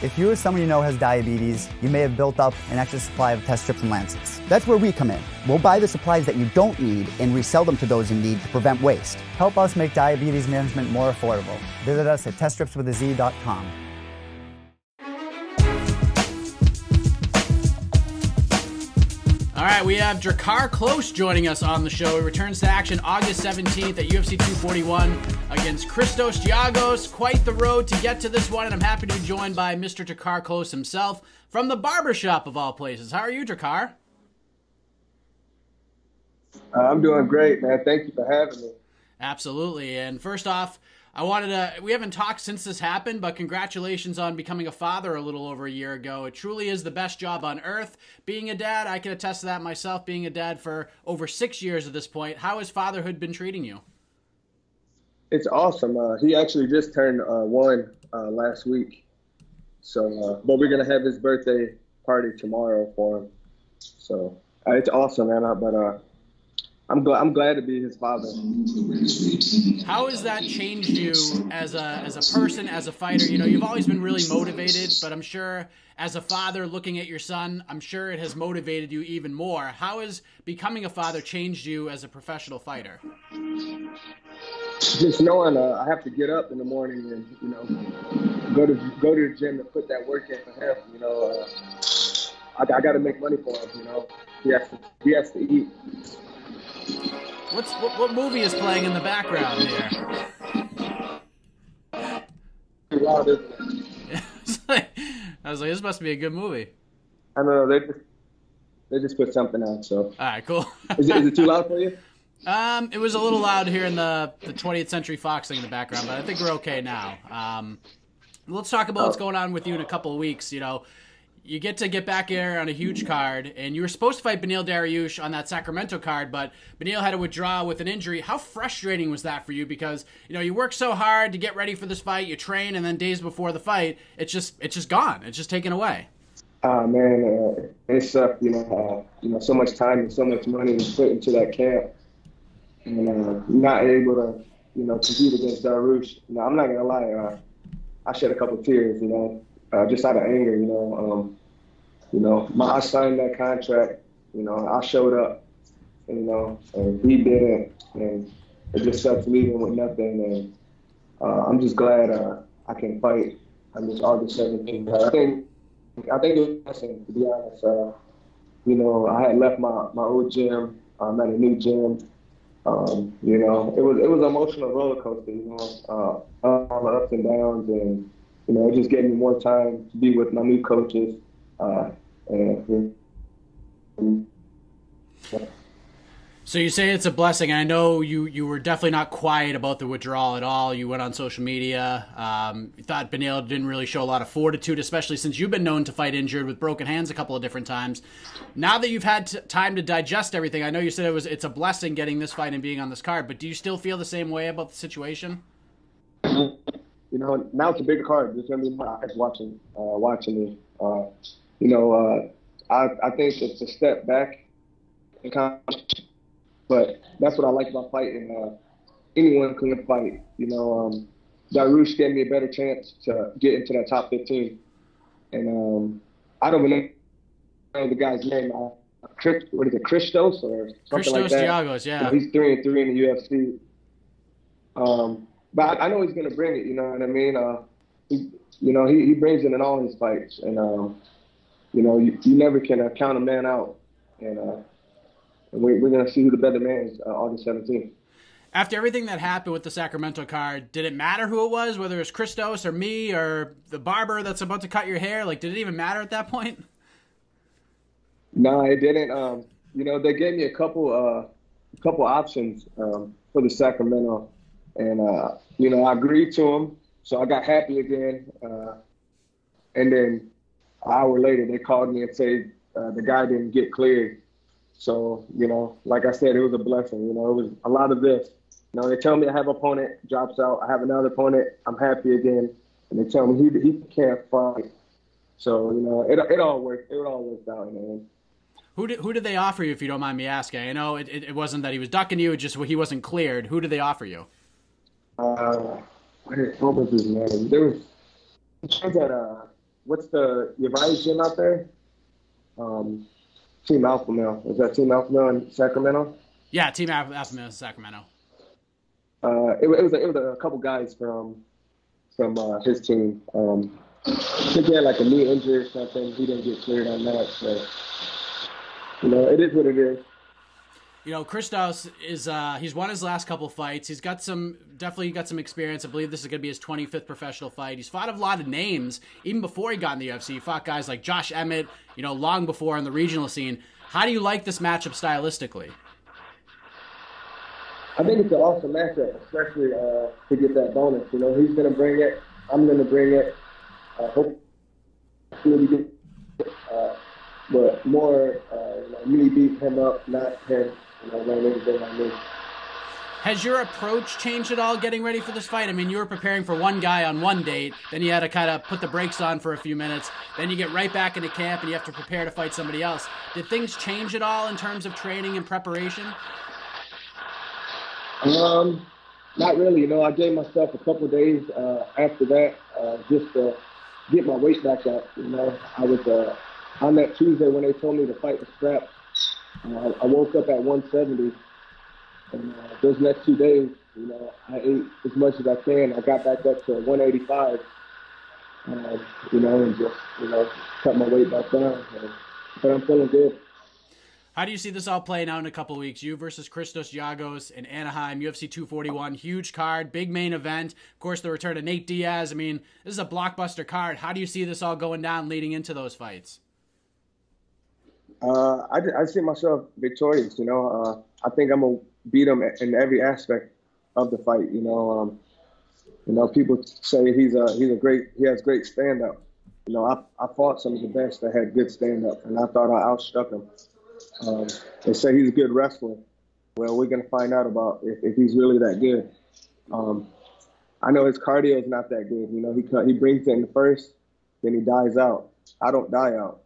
If you or someone you know has diabetes, you may have built up an extra supply of test strips and lancets. That's where we come in. We'll buy the supplies that you don't need and resell them to those in need to prevent waste. Help us make diabetes management more affordable. Visit us at teststripswithaz.com. All right, we have Drakkar Klose joining us on the show. He returns to action August 17th at UFC 241 against Christos Giagos. Quite the road to get to this one, and I'm happy to be joined by Mr. Drakkar Klose himself from the barbershop of all places. How are you, Drakkar? I'm doing great, man. Thank you for having me. Absolutely. And first off, I wanted to, we haven't talked since this happened, but congratulations on becoming a father a little over a year ago. It truly is the best job on earth. Being a dad, I can attest to that myself, being a dad for over six years at this point. How has fatherhood been treating you? It's awesome. Uh, he actually just turned uh, one uh, last week. So, uh, but we're going to have his birthday party tomorrow for him. So uh, it's awesome, man. But uh, I'm glad I'm glad to be his father. How has that changed you as a as a person, as a fighter? You know, you've always been really motivated, but I'm sure as a father looking at your son, I'm sure it has motivated you even more. How has becoming a father changed you as a professional fighter? Just knowing uh, I have to get up in the morning and you know go to go to the gym and put that work in for him. You know, uh, I, I got to make money for him. You know, he has to he has to eat. What's what, what movie is playing in the background here? Loud, isn't it? I was like, this must be a good movie. I don't know they just they just put something out. So All right, cool. is it, is it too loud for you? Um, it was a little loud here in the the 20th Century Fox thing in the background, but I think we're okay now. Um, let's talk about what's going on with you in a couple of weeks. You know, you get to get back here on a huge card, and you were supposed to fight Beneil Dariush on that Sacramento card, but Beneil had to withdraw with an injury. How frustrating was that for you? Because you know you work so hard to get ready for this fight, you train, and then days before the fight, it's just it's just gone. It's just taken away. Ah man, uh, it sucked. You know, uh, you know, so much time and so much money was put into that camp, and uh, not able to, you know, compete against Dariush. You know, I'm not gonna lie. Uh, I shed a couple tears. You know, uh, just out of anger. You know, um, you know, my, I signed that contract. You know, I showed up. You know, and he didn't, and it just sucks leaving with nothing. And uh, I'm just glad uh, I can fight on this August 17th. I think I think it was blessing, to be honest. Uh, you know, I had left my, my old gym. I'm at a new gym. Um, you know, it was it was an emotional roller coaster. You know, uh, all the ups and downs, and you know, it just gave me more time to be with my new coaches. So you say it's a blessing. I know you, you were definitely not quiet about the withdrawal at all. You went on social media. Um, you thought Beneil didn't really show a lot of fortitude, especially since you've been known to fight injured with broken hands a couple of different times. Now that you've had t- time to digest everything, I know you said it was it's a blessing getting this fight and being on this card. But do you still feel the same way about the situation? you know, now it's a bigger card. There's gonna be more eyes watching, uh, watching me. Uh, you know, uh, I I think it's a step back in competition, but that's what I like about fighting. Uh, anyone can fight. You know, um, Dariush gave me a better chance to get into that top 15, and um, I don't even know the guy's name. Uh, Chris, what is it, Christos or something Christos like that? Giagos, yeah. He's three and three in the UFC. Um, but I, I know he's gonna bring it. You know what I mean? Uh, he, you know, he, he brings it in all his fights, and um, you know, you, you never can uh, count a man out. And, uh, and we, we're gonna see who the better man is uh, August 17th. After everything that happened with the Sacramento card, did it matter who it was, whether it was Christos or me or the barber that's about to cut your hair? Like, did it even matter at that point? No, it didn't. Um, you know, they gave me a couple uh, a couple options um, for the Sacramento, and uh, you know, I agreed to them. So I got happy again. Uh, and then an hour later, they called me and said uh, the guy didn't get cleared. So you know, like I said, it was a blessing. You know, it was a lot of this. You know, they tell me I have an opponent, drops out. I have another opponent. I'm happy again, and they tell me he he can't fight. So you know, it it all worked. It all worked out, man. Who did, who did they offer you, if you don't mind me asking? I know it, it, it wasn't that he was ducking you, it just he wasn't cleared. Who did they offer you? Uh, what is- what was his name? There was he trains at uh, what's the Urijah gym out there? Um, Team Alpha Male. Is that Team Alpha Male in Sacramento? Yeah, Team Alpha, Alpha Male in Sacramento. Uh, it, it, was a, it was a couple guys from from uh, his team. Um, I think he had like a knee injury or something. He didn't get cleared on that, so you know it is what it is you know, Christos is uh, he's won his last couple fights. He's got some definitely got some experience. I believe this is going to be his 25th professional fight. He's fought a lot of names even before he got in the UFC. He fought guys like Josh Emmett, you know, long before on the regional scene. How do you like this matchup stylistically? I think it's an awesome matchup, especially uh, to get that bonus. You know, he's going to bring it. I'm going to bring it. I hope we get, uh, but more, uh, you know, beat him up, not him has your approach changed at all getting ready for this fight? I mean, you were preparing for one guy on one date, then you had to kind of put the brakes on for a few minutes, then you get right back into camp and you have to prepare to fight somebody else. Did things change at all in terms of training and preparation? Um, not really. You know, I gave myself a couple days uh, after that uh, just to get my weight back up. You know, I was uh, on that Tuesday when they told me to fight the strap. Uh, I woke up at 170, and uh, those next two days, you know, I ate as much as I can. I got back up to 185, uh, you know, and just, you know, cut my weight back down. But I'm feeling good. How do you see this all playing out in a couple weeks? You versus Christos Giagos in Anaheim, UFC 241, huge card, big main event. Of course, the return of Nate Diaz. I mean, this is a blockbuster card. How do you see this all going down leading into those fights? Uh, I, I see myself victorious. You know, uh, I think I'm gonna beat him in every aspect of the fight. You know, um, you know, people say he's a he's a great he has great stand up. You know, I, I fought some of the best that had good stand up, and I thought I outstruck him. Um, they say he's a good wrestler. Well, we're gonna find out about if, if he's really that good. Um, I know his cardio is not that good. You know, he he brings it in the first, then he dies out. I don't die out.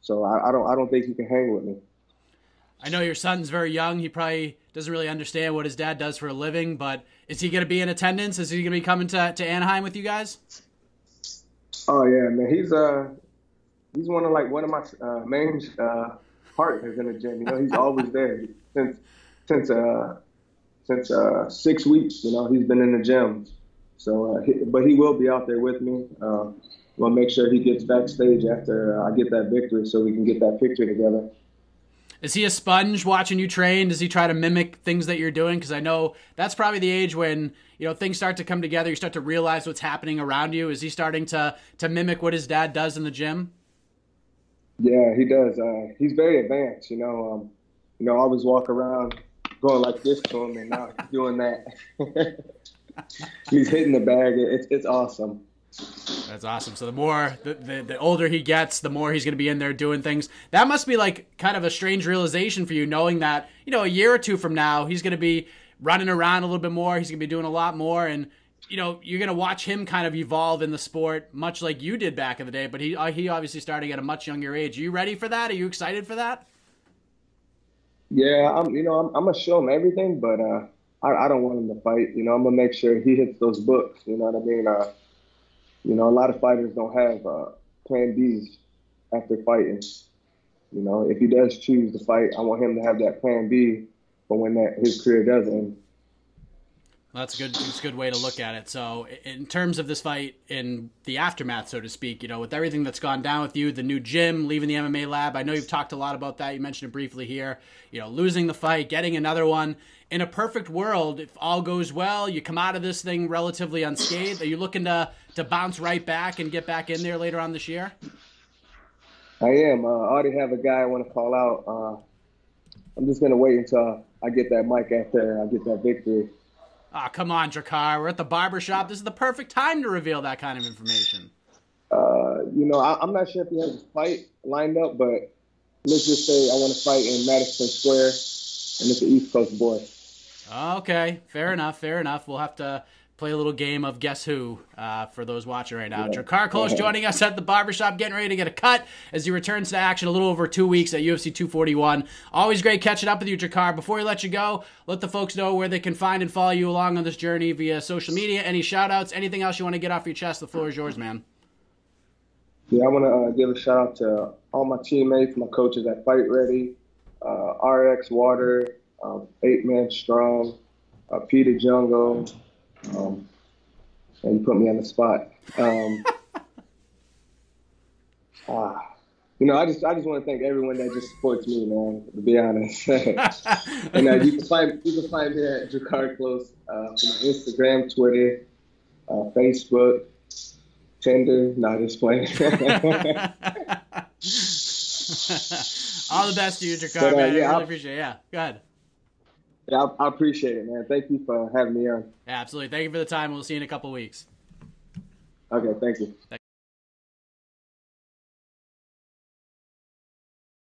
So I, I don't I don't think he can hang with me. I know your son's very young. He probably doesn't really understand what his dad does for a living, but is he going to be in attendance? Is he going to be coming to, to Anaheim with you guys? Oh yeah, man. He's uh he's one of like one of my uh, main uh, partners in the gym. You know, he's always there since since uh since uh six weeks. You know, he's been in the gym. So, uh, he, but he will be out there with me. Uh, we'll make sure he gets backstage after I get that victory so we can get that picture together. Is he a sponge watching you train? Does he try to mimic things that you're doing? Because I know that's probably the age when you know things start to come together. You start to realize what's happening around you. Is he starting to to mimic what his dad does in the gym? Yeah, he does. Uh, he's very advanced. You know, um, you know, I always walk around going like this to him, and now he's doing that. he's hitting the bag. It's it's awesome. That's awesome. So the more the, the, the older he gets, the more he's going to be in there doing things. That must be like kind of a strange realization for you, knowing that you know a year or two from now he's going to be running around a little bit more. He's going to be doing a lot more, and you know you're going to watch him kind of evolve in the sport, much like you did back in the day. But he uh, he obviously starting at a much younger age. Are you ready for that? Are you excited for that? Yeah, I'm. You know, I'm, I'm gonna show him everything, but uh, I, I don't want him to fight. You know, I'm gonna make sure he hits those books. You know what I mean? Uh, you know, a lot of fighters don't have uh, plan Bs after fighting. You know, if he does choose to fight, I want him to have that plan B for when that his career does end. That's a good. That's a good way to look at it. So, in terms of this fight, in the aftermath, so to speak, you know, with everything that's gone down with you, the new gym, leaving the MMA lab. I know you've talked a lot about that. You mentioned it briefly here. You know, losing the fight, getting another one. In a perfect world, if all goes well, you come out of this thing relatively unscathed. Are you looking to to bounce right back and get back in there later on this year? I am. Uh, I already have a guy I want to call out. Uh, I'm just gonna wait until I get that mic after I get that victory. Ah, oh, come on, Drakkar. We're at the barber shop. This is the perfect time to reveal that kind of information. Uh, you know, I, am not sure if he has a fight lined up, but let's just say I want to fight in Madison Square, and it's an East Coast boy. Okay, fair enough. Fair enough. We'll have to play a little game of guess who uh, for those watching right now. Yeah. Drakkar Klose joining us at the barbershop, getting ready to get a cut as he returns to action a little over two weeks at UFC 241. Always great catching up with you, Drakkar. Before we let you go, let the folks know where they can find and follow you along on this journey via social media. Any shout outs, anything else you want to get off your chest, the floor is yours, man. Yeah, I want to uh, give a shout out to all my teammates, my coaches at Fight Ready, uh, RX Water, um, Eight Man Strong, uh, Peter Jungle, um, and you put me on the spot. Um, ah, you know, I just I just want to thank everyone that just supports me, man. To be honest, and uh, you can find you can find me at Drakkar Klose uh, on Instagram, Twitter, uh, Facebook. Tinder, not just playing. All the best to you, Jakar, but, uh, man. Yeah, I really appreciate it. Yeah, go ahead. Yeah, I, I, appreciate it, man. Thank you for having me on. Yeah, absolutely. Thank you for the time. We'll see you in a couple weeks. Okay, thank you.